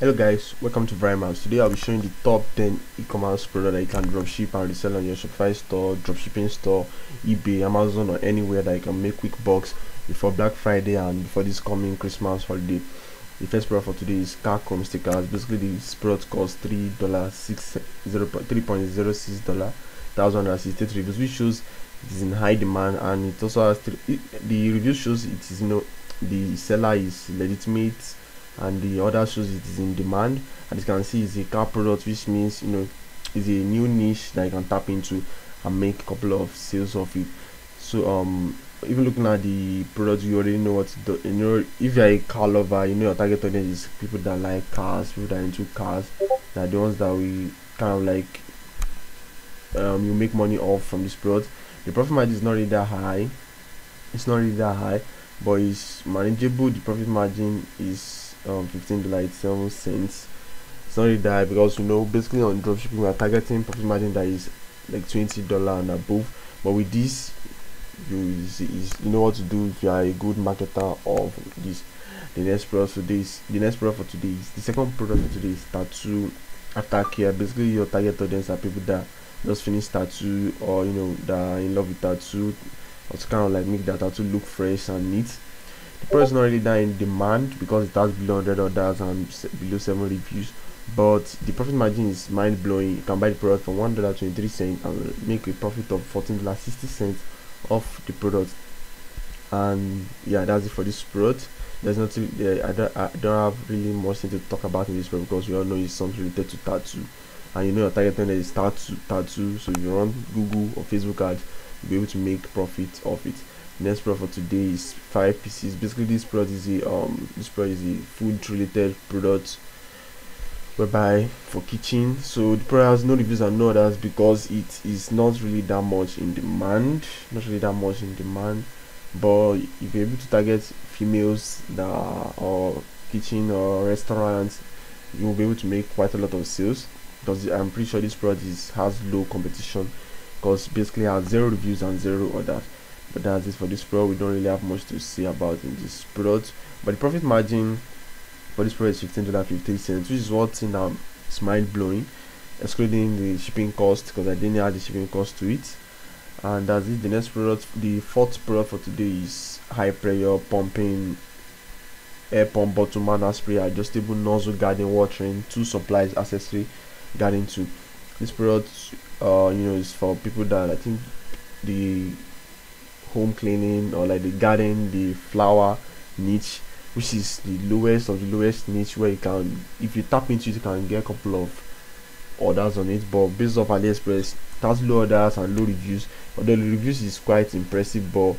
Hello guys, welcome to Vrimmerce. Today I'll be showing the top 10 e-commerce product that you can dropship and resell on your Shopify store, dropshipping store, eBay, Amazon or anywhere that you can make quick bucks before Black Friday and before this coming Christmas holiday. The first product for today is car chrome stickers. Basically this product costs three dollar six zero three point zero six dollar thousand and sixty eight reviews which shows it is in high demand and it also has three, it, the review shows it is you know the seller is legitimate and the other shows it is in demand. And you can see it's a car product which means you know it's a new niche that you can tap into and make a couple of sales of it. So um even looking at the product you already know what do you know if you're a car lover you know your target audience is people that like cars people that are into cars that are the ones that we kind of like um you make money off from this product. The profit margin is not really that high. It's not really that high but it's manageable. The profit margin is um 15 dollar 87 cents. It's not really that because you know basically on dropshipping we are targeting profit margin that is like 20 dollar and above. But with this you you know what to do if you are a good marketer of this. The next product for this the next product for today is the second product for today is tattoo aftercare. Basically your target audience are people that just finished tattoo or you know that are in love with tattoo. Or to kind of like make that tattoo look fresh and neat the not really that in demand because it has below 100 orders and below 7 reviews but the profit margin is mind blowing you can buy the product for one dollar 23 cents and make a profit of 14 dollars 60 cents off the product. And yeah that's it for this product. There's nothing there I don't, I don't have really much thing to talk about in this product because we all know it's something related to tattoo. And you know your target audience is tattoo tattoo. So if you run google or facebook ads you'll be able to make profit off it next product for today is five pieces. Basically this product is a um this product is a food related product whereby for kitchen. So the product has no reviews and no others because it is not really that much in demand not really that much in demand. But if you're able to target females that or kitchen or restaurants you will be able to make quite a lot of sales. Because i'm pretty sure this product is has low competition. Because basically has zero reviews and zero orders but that's it for this product we don't really have much to say about in this product. But the profit margin for this product is 15 dollar 50 cents which is what's in um it's mind blowing excluding the shipping cost because i didn't add the shipping cost to it. And that's it. The next product the fourth product for today is high pressure pumping air pump bottle mana spray adjustable nozzle garden watering two supplies accessory garden two this product uh you know is for people that i think the home cleaning or like the garden the flower niche which is the lowest of the lowest niche where you can if you tap into it you can get a couple of orders on it. But based off aliexpress it has low orders and low reviews. Although the reviews is quite impressive but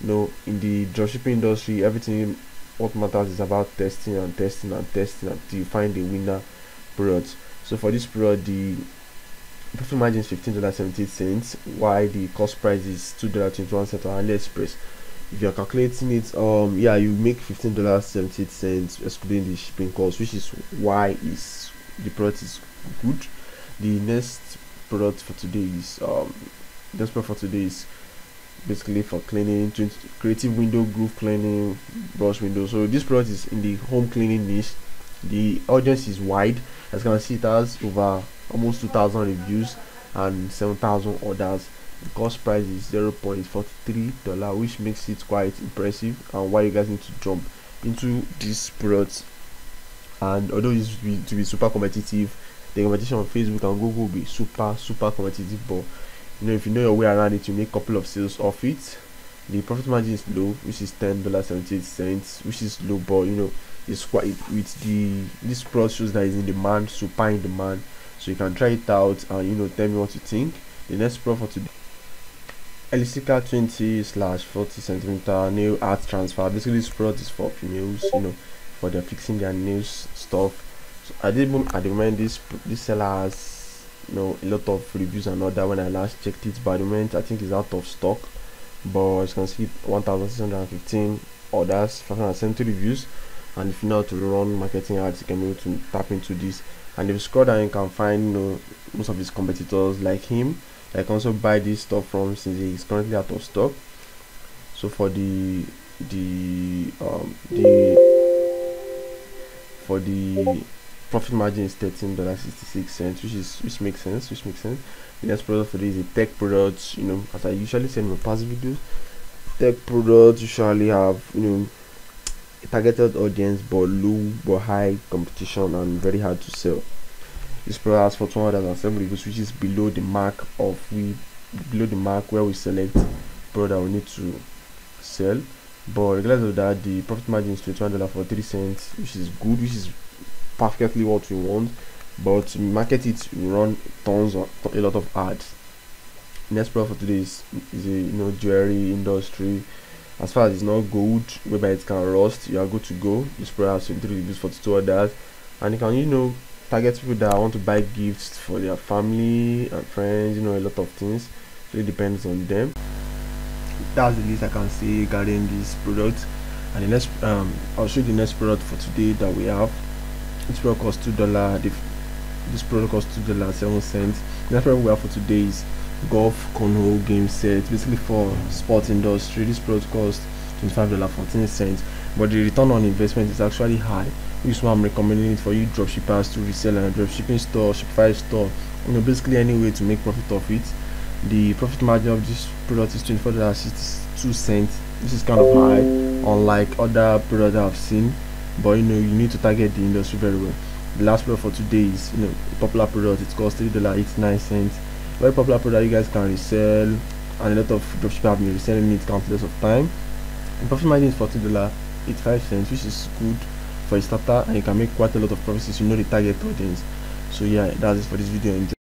you know in the dropshipping industry everything what matters is about testing and testing and testing until you find the winner product. So for this product the profit margin is fifteen dollars seventy while the cost price is two dollars twenty one cents on aliexpress. If you're calculating it um yeah you make fifteen dollars seventy cents excluding the shipping cost which is why is the product is good. The next product for today is um next product for today is basically for cleaning creative window groove cleaning brush window. So this product is in the home cleaning niche. The audience is wide. As you can see it has over almost 2000 reviews and 7000 orders. The cost price is 0.43 dollar which makes it quite impressive. And why you guys need to jump into this product? And although it's to be, super competitive the competition on facebook and google will be super super competitive. But you know if you know your way around it you make a couple of sales off it. The profit margin is low which is 10 dollars 78 cents which is low but you know it's quite with the this product shows that is in demand super in demand so you can try it out and you know tell me what you think. The next pro for today Elistica 20 slash 40 centimeter nail art transfer. Basically this product is for females you know for their fixing their nails stuff. So i did at the moment this this seller has you know a lot of reviews and all that when i last checked it but the moment i think it's out of stock. But as you can see 1615 orders 570 reviews. And if you know how to run marketing ads you can be able to tap into this and if you scroll down you can find you know most of his competitors like him I can also buy this stuff from since it's currently out of stock. So for the the um the for the profit margin is thirteen dollars sixty six cents which is which makes sense which makes sense. The next product for this is a tech product you know as i usually say in my past videos tech products usually have you know targeted audience but low but high competition and very hard to sell. This product has for 207 reviews which is below the mark of we below the mark where we select product we need to sell. But regardless of that the profit margin is 21 dollars for 3 cents which is good which is perfectly what we want. But to market it we run tons of a lot of ads. Next product for today is, is a you know jewelry industry as far as it's not gold whereby it can rust you are good to go. This product has 23 reviews for two others. And you can you know target people that want to buy gifts for their family and friends you know a lot of things. It depends on them. That's the least i can say regarding this product. And the next um i'll show you the next product for today that we have. This product costs two dollar this product costs two dollars seven cents. The next product we have for today is golf cornhole game set basically for sports industry. This product costs 25 dollar 14 cents but the return on investment is actually high. Which is why i'm recommending it for you dropshippers to resell and dropshipping store shopify store you know basically any way to make profit of it. The profit margin of this product is 24 dollars 62 cents. This is kind of high unlike other products i've seen but you know you need to target the industry very well. The last product for today is you know a popular product. It costs three dollar 89 cents very popular product you guys can resell and a lot of dropshippers have been reselling it countless of time. The profit margin is 40 dollar 85 cents which is good for a starter and you can make quite a lot of profits you know the target audience. So yeah that's it for this video